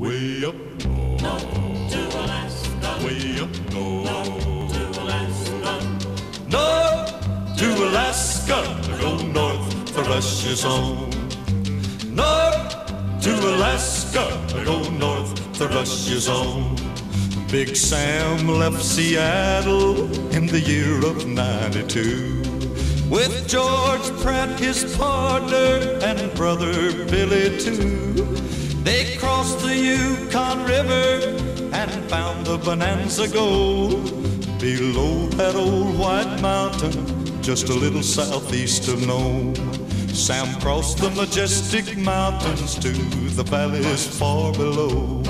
Way up north. To Alaska. Way up north. To Alaska. North to Alaska. Go north, the rush is on. Oh. North to Alaska. Go north, the rush is on. Oh. Big Sam left Seattle in the year of 92 with George Pratt, his partner, and brother Billy too. They crossed the Yukon River and found the Bonanza Gold below that old white mountain, just a little southeast of Nome. Sam crossed the majestic mountains to the valleys far below.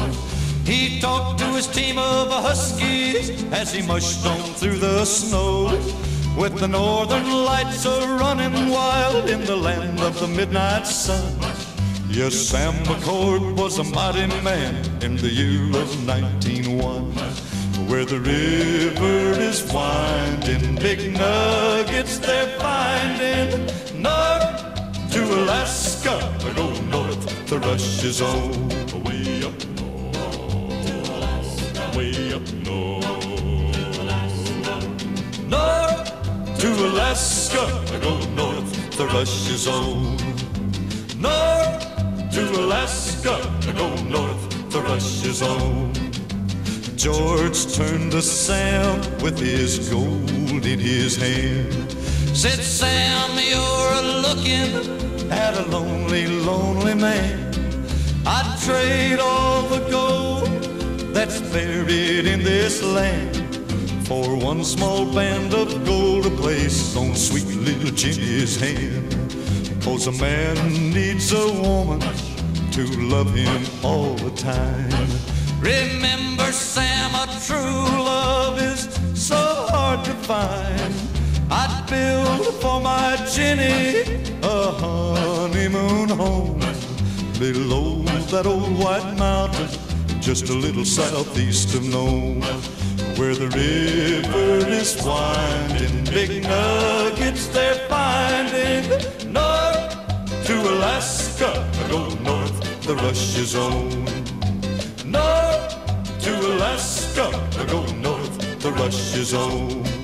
He talked to his team of huskies as he mushed on through the snow. With the northern lights a running wild in the land of the midnight sun. Yes, Sam McCord was a mighty man in the year of 1901. Where the river is winding, big nuggets they're finding. North to Alaska, go north, the rush is on. Way up north, way up north. North to Alaska, go north, the rush is on. North to Alaska, to go north, the rush is on. George turned to Sam with his gold in his hand. Said, Sam, you're looking at a lonely, lonely man. I'd trade all the gold that's buried in this land for one small band of gold to place on sweet little Jenny's hand. Cause a man needs a woman to love him all the time. Remember, Sam, a true love is so hard to find. I'd build for my Jenny a honeymoon home below that old white mountain, just a little southeast of Nome, where the river is winding, big nuggets they're finding. North to Alaska, go north, the rush is on. North to Alaska, go north, the rush is on.